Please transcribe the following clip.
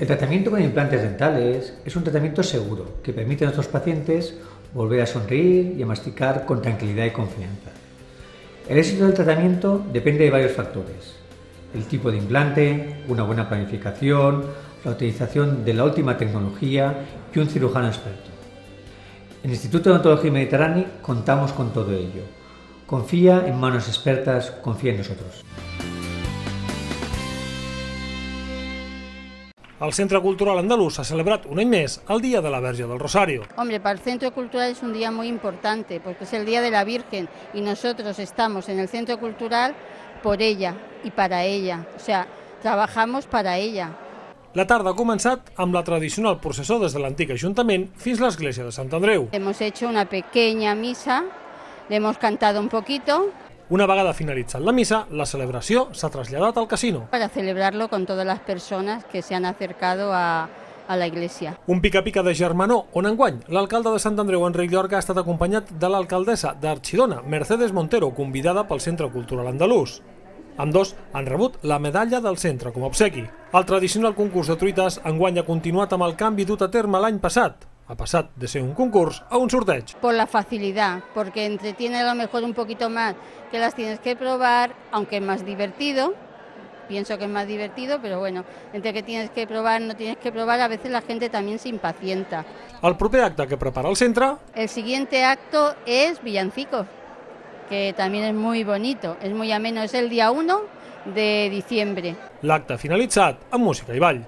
El tratamiento con implantes dentales es un tratamiento seguro que permite a nuestros pacientes volver a sonreír y a masticar con tranquilidad y confianza. El éxito del tratamiento depende de varios factores. El tipo de implante, una buena planificación, la utilización de la última tecnología y un cirujano experto. En el Instituto de Odontología Mediterránea contamos con todo ello. Confía en manos expertas, confía en nosotros. El Centre Cultural Andaluz ha celebrat un any més el Dia de la Verge del Rosario. Hombre, para el Centro Cultural es un día muy importante porque es el Día de la Virgen y nosotros estamos en el Centro Cultural por ella y para ella. O sea, trabajamos para ella. La tarda ha començat amb la tradicional processó des de l'antic Ajuntament fins a l'església de Sant Andreu. Hemos hecho una pequeña misa, le hemos cantado un poquito Una vegada finalitzat la missa, la celebració s'ha traslladat al casino. para celebrarlo con todas las personas que se han acercado a, a la iglesia. Un pica-pica de germanor on enguany l'alcalde de Sant Andreu, Enric Llorca, ha estat acompanyat de l'alcaldessa d'Arxidona, Mercedes Montero, convidada pel Centre Cultural Andalús. Amb dos han rebut la medalla del centre com a obsequi. El tradicional concurs de truites enguany ha continuat amb el canvi dut a terme l'any passat. Ha passat de ser un concurs a un sorteig. Por la facilidad, porque entretiene a lo mejor un poquito más que las tienes que probar, aunque es más divertido. Pienso que es más divertido, pero bueno, entre que tienes que probar, no tienes que probar, a veces la gente también se impacienta. El proper acte que prepara el centre El siguiente acto es Villancicos, que también es muy bonito, es muy ameno, es el día 1 de diciembre. l'acte finalitzat amb música i ball.